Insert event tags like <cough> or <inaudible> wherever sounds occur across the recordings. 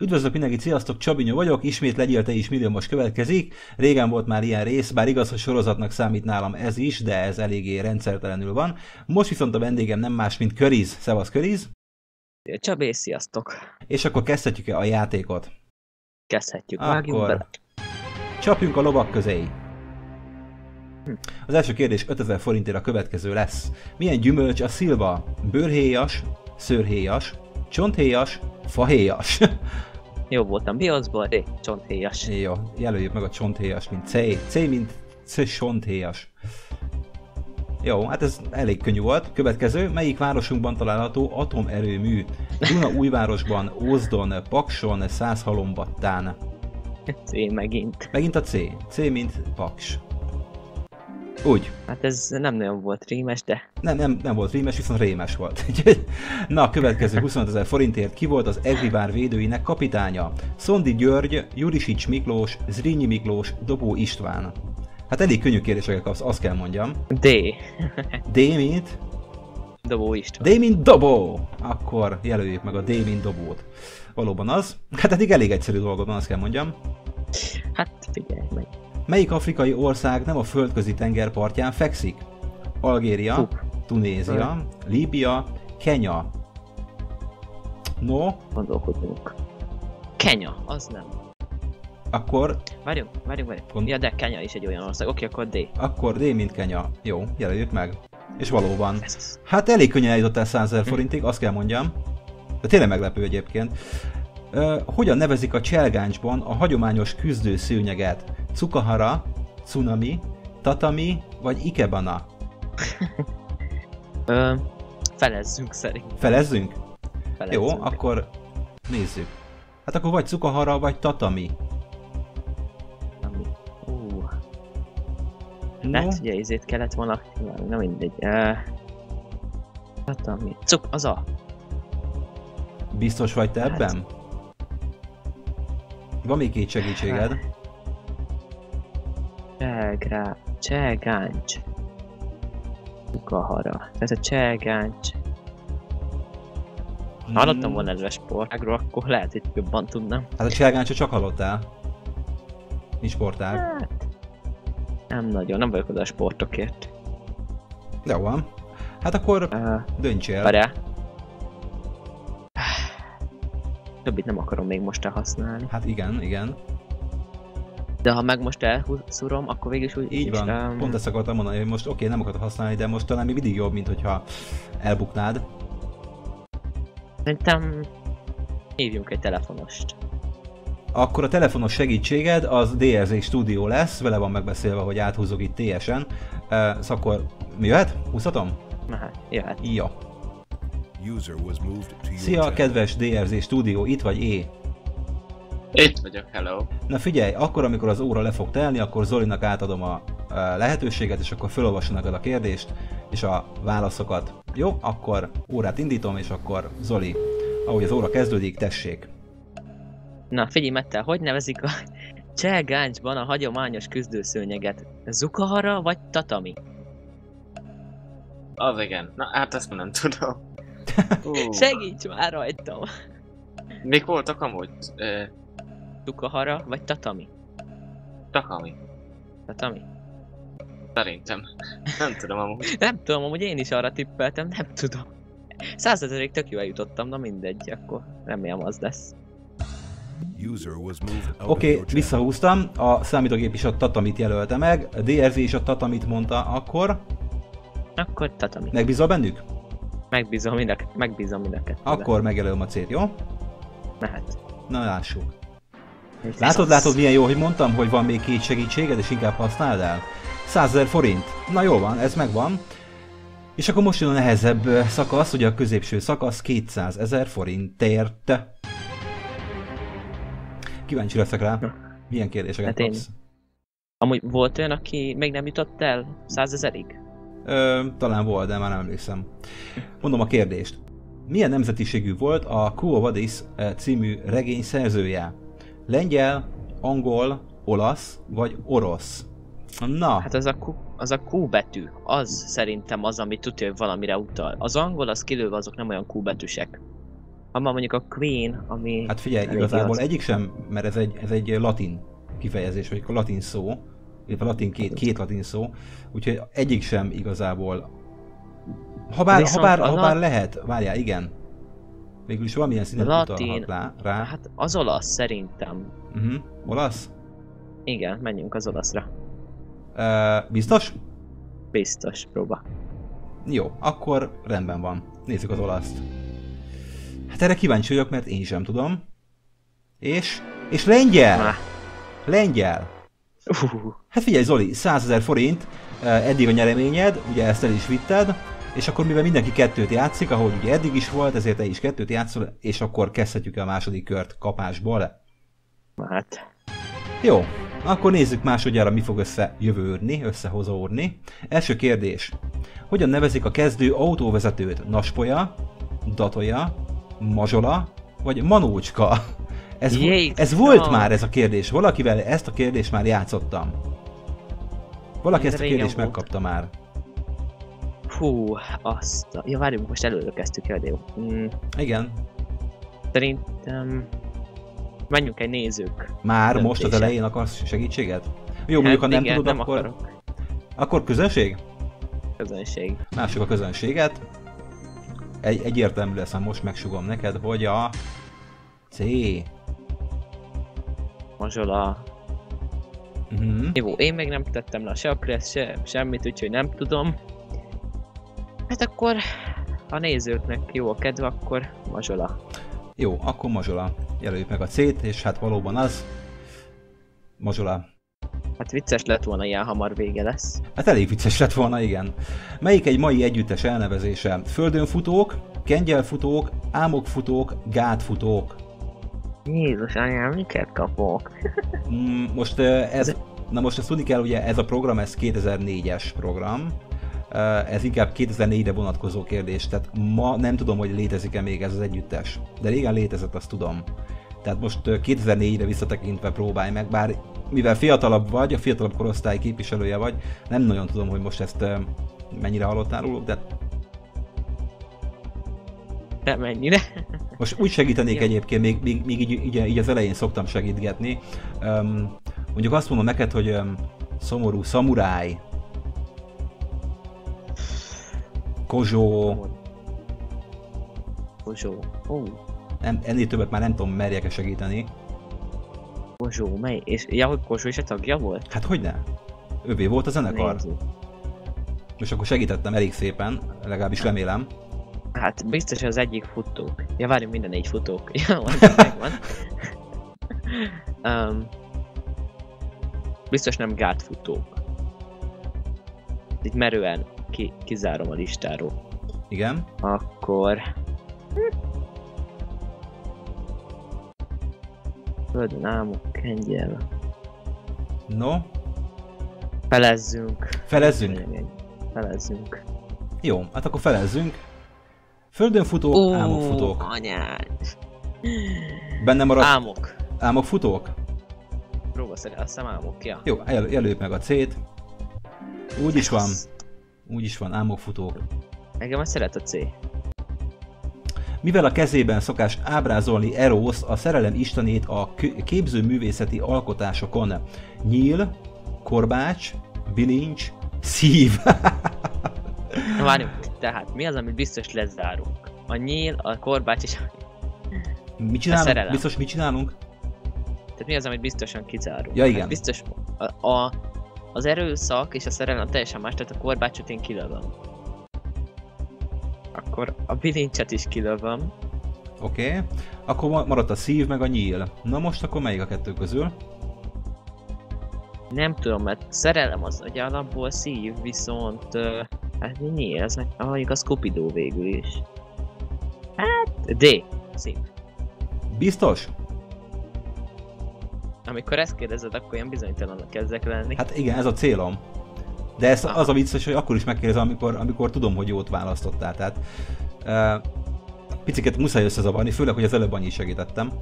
Üdvözlök mindenkit, sziasztok, Csabinyó vagyok, ismét legyél te is milliómos következik. Régen volt már ilyen rész, bár igaz, hogy sorozatnak számít nálam ez is, de ez eléggé rendszertelenül van. Most viszont a vendégem nem más, mint Köriz. Szevasz Köriz! Csabé, sziasztok! És akkor kezdhetjük a játékot. Kezdhetjük, vágjunk Akkor bele. csapjunk a lovak közé. Az első kérdés 5000 forintért a következő lesz. Milyen gyümölcs a szilva? Bőrhéjas, szőrhéjas, csonthéjas, fahéjas. Jó voltam bioszból, de csonthéjas. Jó, jelöljük meg a csonthéjas, mint C. C, mint C csonthéjas. Jó, hát ez elég könnyű volt. Következő, melyik városunkban található atomerőmű? Duna újvárosban, Ózdon, Pakson, Százhalombattán. C megint. Megint a C. C, mint Paks. Úgy. Hát ez nem nagyon volt rímes, de Nem, nem, nem volt rímes, viszont rémes volt. <laughs> Na, a következő 25 ezer forintért ki volt az Egrivár védőinek kapitánya? Szondi György, Jurisics Miklós, Zrínyi Miklós, Dobó István. Hát elég könnyű kérdéseket kapsz, azt kell mondjam. D. D mint? Dobó István. D mint Dobó! Akkor jelöljük meg a D mint Dobót. Valóban az. Hát eddig elég egyszerű dolgod van, azt kell mondjam. Hát figyelj meg. Melyik afrikai ország nem a földközi tenger partján fekszik? Algéria, Hú. Tunézia, Líbia, Kenya. No, Gondolkodjunk. Kenya, az nem. akkor, Várjunk, várjunk, várjunk. Gond- Ja, de Kenya is egy olyan ország. Oké, akkor D. akkor D mint Kenya. Jó, jelöljük meg. És valóban. Hát elég könnyen eljutottál 100 000 forintig, azt kell mondjam. De tényleg meglepő egyébként. Ö, hogyan nevezik a cselgáncsban a hagyományos küzdőszőnyeget? Cukahara, Tsunami, Tatami vagy Ikebana? <laughs> Ö, felezzünk szerint. Felezzünk? Felezzünk. Jó, akkor nézzük. Hát akkor vagy Cukahara, vagy Tatami. No, lehet, ugye izét kellett volna... Na, mindegy. Uh, hát ami... Cuk, az a... biztos vagy te Hát- ebben? Van még két segítséged. Cselgrá... Cselgáncs. Kukahara. Tehát a cselgáncs. Ha hallottam volna erről a sportágról, akkor lehet, hogy jobban tudnám. Hát a cselgáncsot csak hallottál. Nincs sportág. Hát... Nem nagyon, nem vagyok oda a sportokért. Jó van. Hát akkor Uh, döntsél. Várjál. Többit nem akarom még most elhasználni. Hát igen, igen. De ha meg most elszúrom, akkor végül is úgy... Így van. öm, Pont ezt akartam mondani, hogy most oké, nem akarod használni, de most talán még mindig jobb, mint hogyha elbuknád. Szerintem... Hívjunk egy telefonost. Akkor a telefonos segítséged az DRZ Studio lesz, vele van megbeszélve, hogy áthúzok itt TS-en. Uh, szóval akkor mi jöhet? Húzhatom? Na hát, jöhet. Ja. Szia, kedves DRZ Studio, itt vagy É. Itt vagyok, hello. Na figyelj, akkor amikor az óra le fog telni, akkor Zolinak átadom a lehetőséget, és akkor felolvassa neked a kérdést, és a válaszokat. Jó, akkor órát indítom, és akkor Zoli, ahogy az óra kezdődik, tessék. Na, figyelj Mettel, hogy nevezik a <laughs> cselgáncsban a hagyományos küzdőszőnyeget? Zukahara vagy tatami? Az igen. Na, hát ezt nem tudom. Segíts már rajtam! Mik voltak amúgy? Ö, Zukahara vagy tatami? Takami. Tatami? Szerintem. Nem tudom amúgy. <laughs> Nem tudom, amúgy én is arra tippeltem, nem tudom. Százezerig tök jó eljutottam, na mindegy, akkor remélem az lesz. User was moved out of Oké, okay, visszahúztam, a számítógép is a Tatamit jelölte meg, a DRZ is a Tatamit mondta akkor. Akkor tatami. Megbízol bennük? Megbízom mind a, megbízom mind a. Akkor megjelölöm a célt, jó? Mehet. Na lássuk. Látod, látod milyen jó, hogy mondtam, hogy van még két segítséged, és inkább használd el? 100 000 forint. Na jól van, ez megvan. És akkor most jön a nehezebb ö, szakasz, ugye a középső szakasz 200 ezer forintért. Kíváncsi leszek rá, milyen kérdéseket Hát én- kapsz. Amúgy volt olyan, aki még nem jutott el százezerig? Ö, talán volt, de már nem emlékszem. Mondom a kérdést. Milyen nemzetiségű volt a Quo Vadis eh, című regény szerzője? Lengyel, angol, olasz vagy orosz? Na, Hát az a, Q, az a Q betű, az szerintem az, ami tudja, hogy valamire utal. Az angol, az kilőve azok nem olyan Q betűsek. Ama mondjuk a Queen, ami... Hát figyelj, igazából igaz. egyik sem, mert ez egy, ez egy latin kifejezés, vagy latin szó, illetve latin két, két latin szó, úgyhogy egyik sem igazából. Ha bár, ha Viszont bár, a ha lat- bár lehet, várjál, igen. Végül is valamilyen színet Latin- rá. rá. Hát az olasz szerintem. Uh-huh. Olasz? Igen, menjünk az olaszra. Uh, biztos? Biztos, próba. Jó, akkor rendben van. Nézzük az olaszt. Hát erre kíváncsi vagyok, mert én sem tudom. És? És lengyel! Má. Lengyel! Uh, Hát figyelj Zoli, 100 ezer forint, eddig a nyereményed, ugye ezt el is vitted, és akkor mivel mindenki kettőt játszik, ahogy ugye eddig is volt, ezért te is kettőt játszol, és akkor kezdhetjük el a második kört kapásból. hát, Jó, akkor nézzük másodjára, mi fog összejövődni, összehozódni. Első kérdés. Hogyan nevezik a kezdő autóvezetőt? Naspolya, Datoja, Mazsola vagy Manócska? Ez, Jézus! ez volt már ez a kérdés. Valakivel ezt a kérdést már játszottam. Valaki Ez ezt a kérdést volt. megkapta már. Hú, azt a... Ja, várjunk, most előre kezdtük el, de jó. Mm, Igen. szerintem... Menjünk egy nézők. Már most az elején akarsz segítséget? Jó, mondjuk, ha nem Hát igen, tudod, nem akkor, akarok. akkor közönség? Közönség. Lássuk a közönséget. Egy, egyértelmű lesz, most megsugom neked, hogy a C. Mazsola. Uh-huh. Jó, én még nem tettem le se a se semmit, úgyhogy nem tudom. Hát akkor, ha nézőknek jó a kedve, akkor Mazsola. Jó, akkor Mazsola. Jelöljük meg a C-t, és hát valóban az. Mazsola. Hát vicces lett volna, ilyen hamar vége lesz. Hát elég vicces lett volna, igen. Melyik egy mai együttes elnevezése? Földönfutók, kengyelfutók, álmokfutók, gátfutók. Jézus anyám, miket kapok? Mm, Most eh, ez, na most ezt tudni kell, ugye ez a program, ez 2004-es program. Ez inkább 2004-re vonatkozó kérdés, tehát ma nem tudom, hogy létezik-e még ez az együttes. De régen létezett, azt tudom. Tehát most eh, 2004-re visszatekintve próbálj meg, bár mivel fiatalabb vagy, a fiatalabb korosztály képviselője vagy, nem nagyon tudom, hogy most ezt mennyire hallottál róluk, de Nem mennyire. Most úgy segítenék egyébként, még, még, még így, így, így, az elején szoktam segítgetni. Um, mondjuk azt mondom neked, hogy um, szomorú szamuráj, kozsó, Kozsó. Ó, nem, ennél többet már nem tudom, merjek-e segíteni. Kozsó, mely? És ja, hogy Kozsó is a tagja volt? Hát hogy ne? Övé volt a zenekar. Nézzük. Most akkor segítettem elég szépen, legalábbis remélem. Hát biztos az egyik futók. Ja, várjunk, minden négy futók. <laughs> Ja, <laughs> megvan. um, biztos nem gátfutók. Itt merően ki, kizárom a listáról. Igen. Akkor... Földön álmok, kengyel. No, Felezzünk. felezzünk. Felezzünk. Jó, hát akkor felezzünk. Földön futók, Ó, álmok futók. anyád. Benne maradt Álmok. álmok futók? Próba szerint, azt hiszem álmok, ja. Jó, jel- jelöljük meg a C-t. Úgy is van. Úgy is van, álmok futók. Engem azt szeret a C. Mivel a kezében szokás ábrázolni Eros, a szerelem istenét a képzőművészeti alkotásokon. Nyíl, korbács, bilincs, szív. Várjunk, tehát mi az, amit biztos lezárunk? A nyíl, a korbács és... mit csinálunk? szerelem. Biztos mit csinálunk? Tehát mi az, amit biztosan kizárunk? Ja, igen. Hát biztos a, a, az erőszak és a szerelem teljesen más, tehát a korbácsot én kilövöm. Akkor a bilincset is kilövöm. Oké. Okay. Akkor ma- maradt a szív meg a nyíl. Na most akkor melyik a kettő közül? Nem tudom, mert szerelem az ugye alapból szív, viszont... Hát nyíl, ez meg... Ah, a Scooby-Doo végül is. Hát... D. Szív. Biztos? Amikor ezt kérdezed, akkor ilyen bizonytalanok kezdek lenni. Hát igen, ez a célom. De ez Ah. az a vicces, hogy akkor is megkérdezem, amikor, amikor tudom, hogy jót választottál. Tehát uh, piciket muszáj összezavarni, főleg, hogy az előbb annyit segítettem.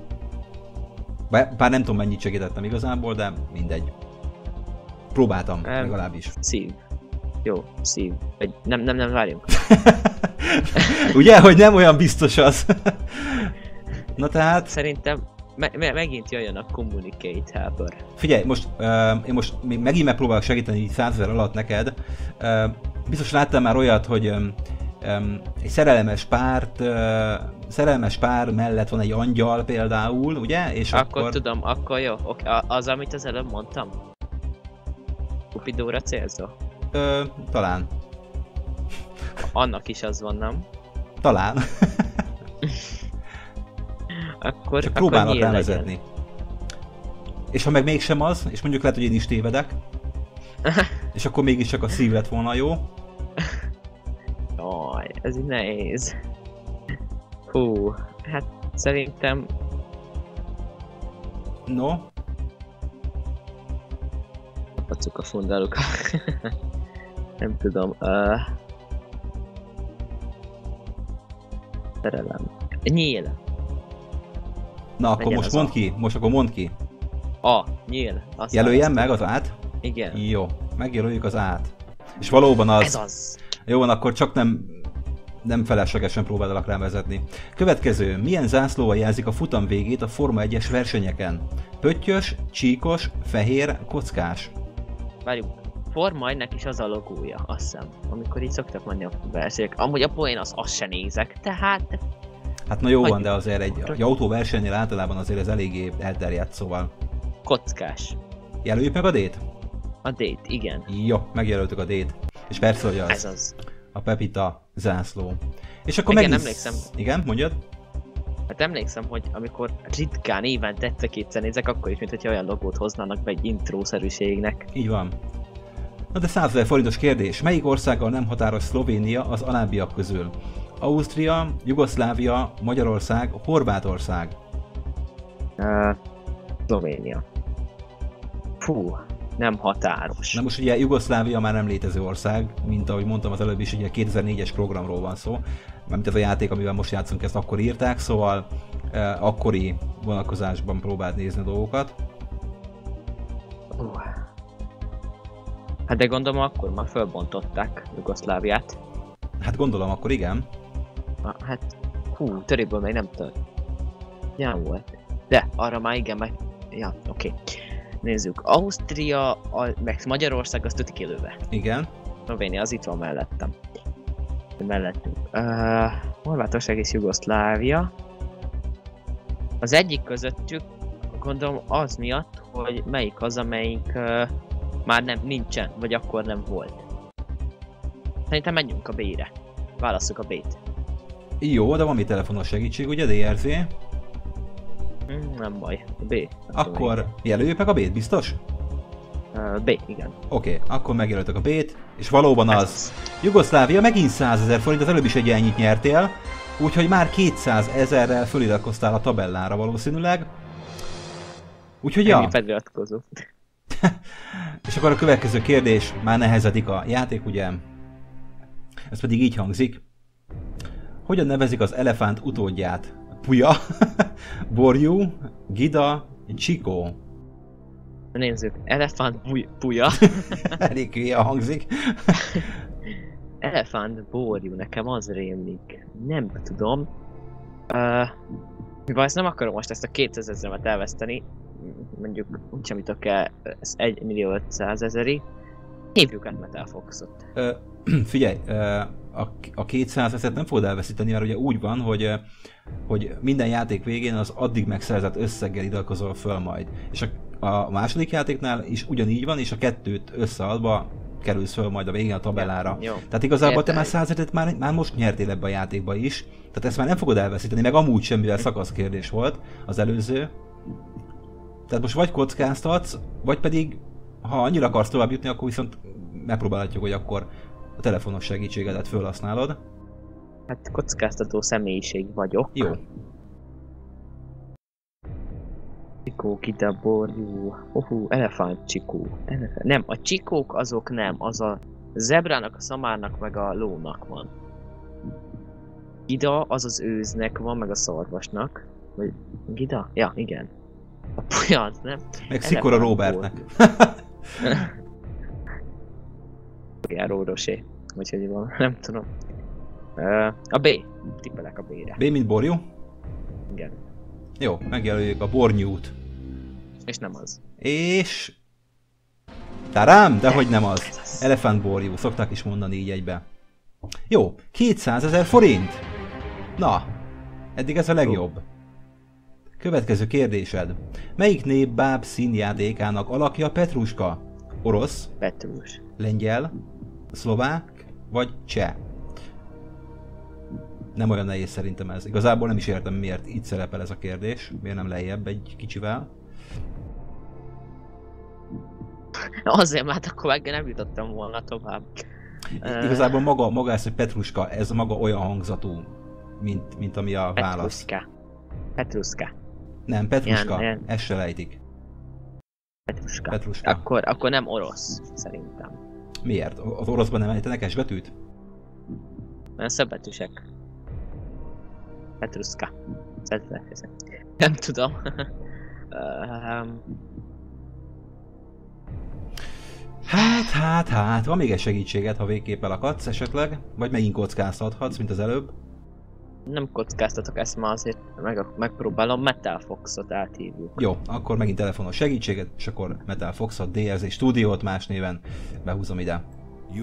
Bár, bár nem tudom, mennyit segítettem igazából, de mindegy. Próbáltam, Nem. legalábbis. Szív. Jó, szív. Vagy nem, nem, nem, várjunk. <laughs> Ugye, hogy nem olyan biztos az. <laughs> Na tehát, Szerintem me- me- megint jöjjön a Communicate Helper. figyelj, most uh, én most még megint megpróbálok segíteni így 100 ezer alatt neked. Uh, biztos láttam már olyat, hogy um, um, egy szerelmes párt, uh, szerelmes pár mellett van egy angyal például, ugye? És Akkor, akkor, tudom, akkor jó. Ok, a- az, amit az előbb mondtam? Cupidóra célzó? Ö, talán. Annak is az van, nem? Talán. <laughs> Akkor, Csak akkor próbálnak nyíl legyen. És ha meg mégsem az, és mondjuk lehet, hogy én is tévedek, <laughs> és akkor mégiscsak a szív lett volna jó, Jaj, ez így nehéz. Hú, hát szerintem no, a fundalukat. <laughs> Nem tudom. Uh... Szerelem. Nyíl. Na akkor most mondd a- ki, most akkor mondd ki. A. Nyíl. Azt Jelöljem meg az át? Igen. Jó, megjelöljük az át. És valóban az. Ez az. Jó van, akkor csak nem nem feleslegesen próbálok rávezetni. Következő, milyen zászlóval jelzik a futam végét a Forma 1-es versenyeken? Pöttyös, csíkos, fehér, kockás. Várjuk. Forma ennek is az a logója, azt hiszem. Amikor így szoktak menni a versenyek. Amúgy a poén az, azt se nézek, tehát Hát na jó van, de azért egy, egy autóversenynél általában azért ez eléggé elterjedt, szóval. kockás. Jelöljük meg a D-t? A date, igen. Jó, megjelöltük a D-t. És persze, hogy az. Ez az. A Pepita zászló. És akkor Igen, megint... emlékszem. Igen, mondjad? Hát emlékszem, hogy amikor ritkán évente egyszer-kétszer nézek, akkor is, mint hogyha olyan logót hoznának be egy intrószerűségnek. Így van. Na de 100 000 forintos kérdés. Melyik országgal nem határos Szlovénia az alábbiak közül? Ausztria, Jugoszlávia, Magyarország, Horvátország. Uh, Szlovénia. Fú, nem határos. Na most ugye Jugoszlávia már nem létező ország, mint ahogy mondtam az előbb is, ugye 2004-es programról van szó. Mármint ez a játék, amivel most játszunk, ezt akkor írták, szóval eh, akkori vonalkozásban próbált nézni a dolgokat. Uh. Hát de gondolom akkor már fölbontották Jugoszláviát. Hát gondolom, akkor igen. Hát, hú, töréből még nem tört. Ja, volt. De, arra már igen, meg... Ja, oké. Nézzük. Ausztria, a, meg Magyarország, az tuti kilőve. Igen. Szlovénia, az itt van mellettem. Mellettünk. Uh, Horvátország és Jugoszlávia. Az egyik közöttük, gondolom az miatt, hogy melyik az, amelyik uh, már nem nincsen, vagy akkor nem volt. Szerintem menjünk a B-re. Válasszuk a B-t. Jó, de van mi telefonos segítség, ugye DRZ? Hmm, nem baj. B. Akkor jelöljük meg a B-t, biztos? Uh, B, igen. Oké, okay, akkor megjelöltök a B-t, és valóban Ez az. Jugoszlávia megint 100 ezer forint, az előbb is egy ennyit nyertél, úgyhogy már 200 ezerrel föliratkoztál a tabellára valószínűleg. Úgyhogy ja, Ennyi feliratkozó. <laughs> és akkor a következő kérdés, már nehezedik a játék, ugye? Ez pedig így hangzik. Hogyan nevezik az elefánt utódját? Puja, <laughs> Borjú, Gida, Csikó. Nézzük. Elefánt buj- puja. <laughs> Elég hülye hangzik. Elefánt borjú, nekem az rémlik. Nem tudom. Uh, mivel ezt nem akarom most ezt a 200 ezeremet elveszteni, mondjuk úgysem jutok el ez 1 millió 500 ezerig, hívjuk át Metal Foxot. Ö, <clears throat> figyelj, ö, a, a 200 ezeret nem fogod elveszíteni, mert ugye úgy van, hogy, hogy minden játék végén az addig megszerzett összeggel iratkozol föl majd. És a, a második játéknál is ugyanígy van, és a kettőt összeadva kerülsz föl majd a végén a tabellára. Jó. Tehát igazából te Értem. már 100 ezeret már, már most nyertél ebbe a játékba is, tehát ezt már nem fogod elveszíteni, meg amúgy sem, mivel szakasz kérdés volt az előző. Tehát most vagy kockáztatsz, vagy pedig, ha annyira akarsz tovább jutni, akkor viszont megpróbálhatjuk, hogy akkor a telefonos segítségedet felhasználod. Hát kockáztató személyiség vagyok. Jó. Csikó, Gida, borjú, ohú, elefánt csikó. Elefánt. Nem, a csikók azok nem, az a zebrának, a szamárnak, meg a lónak van. Gida az az őznek van, meg a szarvasnak. Vagy Gida? Ja, igen. A puja az nem. Meg Szikora Robertnek. <laughs> Igen, Rórosé. Vagy hogy van, <laughs> nem tudom. A B. Tippelek a B-re. B, mint borjú. Igen. Jó, megjelöljük a Bornyút. És nem az. És... Tarám, de hogy nem az. Elefántborjú, szokták is mondani így egybe. Jó, 200 ezer forint. Na, eddig ez a legjobb. Következő kérdésed. Melyik nép báb színjátékának alakja Petruska? Orosz, Petrus. lengyel, szlovák vagy cseh? Nem olyan nehéz szerintem ez. Igazából nem is értem, miért itt szerepel ez a kérdés. Miért nem lejjebb egy kicsivel. Azért, mert akkor meg nem jutottam volna tovább. Igazából maga, maga ez, hogy Petruska, ez maga olyan hangzatú, mint, mint ami a válasz. Petruska. Petruska. Nem, Petruska, Ilyen- ilyen. ezt se lejtik. Petruska. Petruska. Akkor, akkor nem orosz, szerintem. Miért? Az oroszban nem ejtenek S betűt? Mert. Petruska. Szedve- Nem tudom. <laughs> Hát, hát, hát, van még egy segítséged, ha végképp elakadsz esetleg? Vagy megint kockáztathatsz, mint az előbb? Nem kockáztatok ezt ma azért, meg, megpróbálom Metal Foxot áthívjuk. Jó, akkor megint telefonos segítséget, és akkor Metal Foxot, DRZ stúdiót más néven behúzom ide.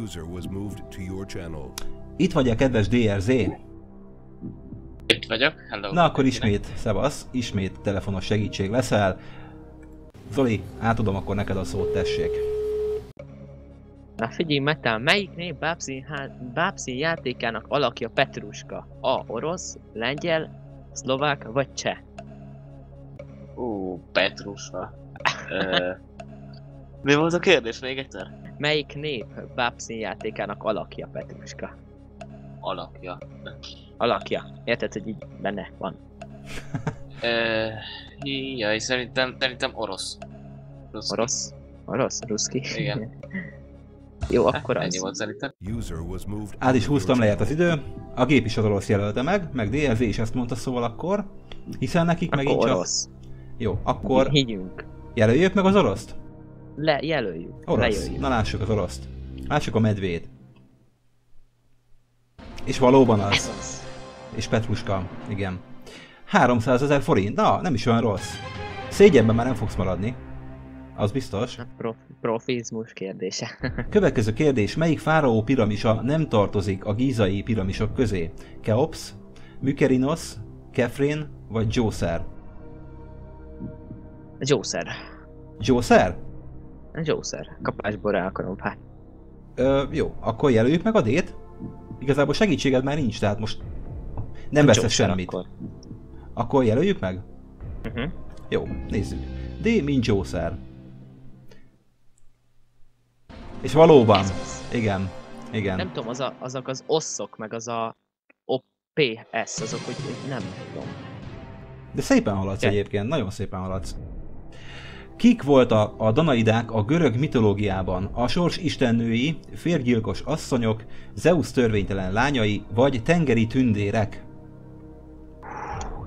User was moved to your channel. Itt vagy a kedves DRZ? Itt vagyok, hello. Na akkor ismét, szevasz, ismét telefonos segítség leszel. Zoli, átadom akkor neked a szót, tessék. Na figyelj Metal, melyik nép bábszín, há- bábszín játékának alakja Petruska? A. Orosz, lengyel, szlovák vagy cseh? Ú, Petrusa. Ö, Mi volt a kérdés még egyszer? Melyik nép bábszín játékának alakja Petruska? Alakja. Alakja. Érted, hogy így benne van. Ö, Jaj, szerintem, szerintem orosz. Ruszki. Orosz? Orosz? Ruszki? Igen. <laughs> Jó, Hát, akkor Ennyi az. volt szerintem. Át is húztam, lejárt az idő. A gép is az orosz jelölte meg, meg DRZ is ezt mondta szóval akkor. Hiszen nekik Akkor megint csak... orosz. Jó, akkor Higgyünk. jelöljük meg az oroszt? Le, jelöljük. Orosz. Lejöjjük. Na lássuk az oroszt. Lássuk a medvét. És valóban Ez az. az. És Petruska, igen. 300 ezer forint, na, nem is olyan rossz. Szégyenben már nem fogsz maradni. Az biztos. A prof, profizmus kérdése. <laughs> Következő kérdés, melyik fáraó piramisa nem tartozik a gízai piramisok közé? Keops, Mykerinos, Kefrén vagy Djószer? Jószer. Djószer? Jószer. Kapásból rá akarom hát. Ö, jó, akkor jelöljük meg a D-t. Igazából segítséged már nincs, tehát most nem Jószer semmit. Akkor. Akkor jelöljük meg? Uh-huh. Jó, nézzük. D, mint Djószer. És valóban, igen, igen. Nem tudom, az a, azok az osszok, meg az a OPS, azok, hogy nem tudom. De szépen haladsz Ke- egyébként, nagyon szépen haladsz. Kik voltak a danaidák a görög mitológiában? A sors istennői, férgyilkos asszonyok, Zeus törvénytelen lányai, vagy tengeri tündérek?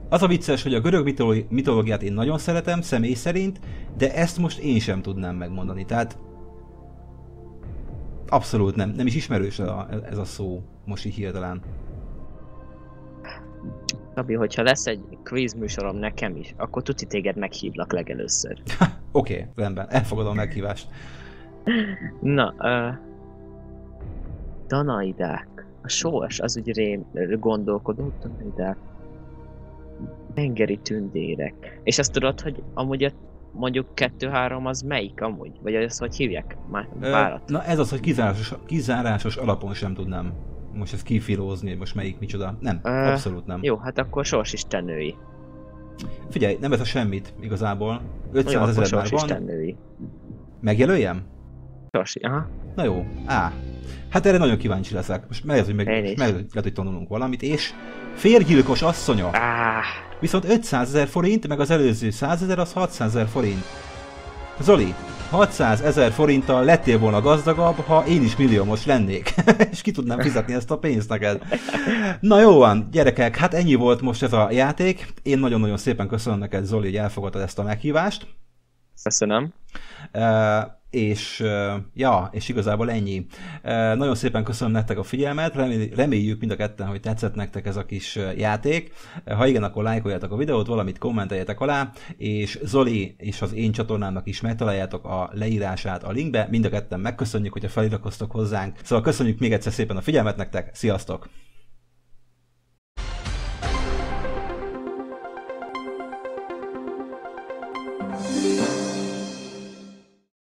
Az a vicces, hogy a görög mitoló- mitológiát én nagyon szeretem, személy szerint, de ezt most én sem tudnám megmondani. Tehát abszolút nem, nem is ismerős a, ez a szó most így hirtelen. Gabi, hogyha lesz egy quiz műsorom nekem is, akkor tuti téged meghívlak legelőször. <laughs> Oké, okay, rendben, elfogadom a meghívást. Na, uh, Danaidák. A sors, az úgy rém gondolkodó Danaidák. Tengeri tündérek. És azt tudod, hogy amúgy a, mondjuk 2-3 az melyik amúgy? Vagy azt hogy hívják? Már Ö. Na ez az, hogy kizárásos, kizárásos alapon sem tudnám most ezt kifilózni, hogy most melyik micsoda. Nem, Ö, abszolút nem. Jó, hát akkor sorsistennői. Figyelj, nem ez a semmit igazából. Jó, 500 akkor ezer már van. sorsistennői. Megjelöljem? Sorsi, aha. Na jó, á. Hát erre nagyon kíváncsi leszek. Most meg, hogy meg, meg lehet, hogy tanulunk valamit, és férgyilkos asszonya. Áh, Viszont 500 ezer forint, meg az előző 100 ezer, az 600 ezer forint. Zoli, 600 ezer forinttal lettél volna gazdagabb, ha én is milliómos lennék, <laughs> és ki tudnám fizetni ezt a pénzt neked. Na jó van, gyerekek, hát ennyi volt most ez a játék. Én nagyon-nagyon szépen köszönöm neked, Zoli, hogy elfogadtad ezt a meghívást. köszönöm. Uh, és ja, és igazából ennyi. Nagyon szépen köszönöm nektek a figyelmet, reméljük mind a ketten, hogy tetszett nektek ez a kis játék. Ha igen, akkor lájkoljátok a videót, valamit kommenteljetek alá, és Zoli és az én csatornámnak is megtaláljátok a leírását a linkbe. Mind a ketten megköszönjük, hogyha feliratkoztok hozzánk. Szóval köszönjük még egyszer szépen a figyelmet nektek, sziasztok!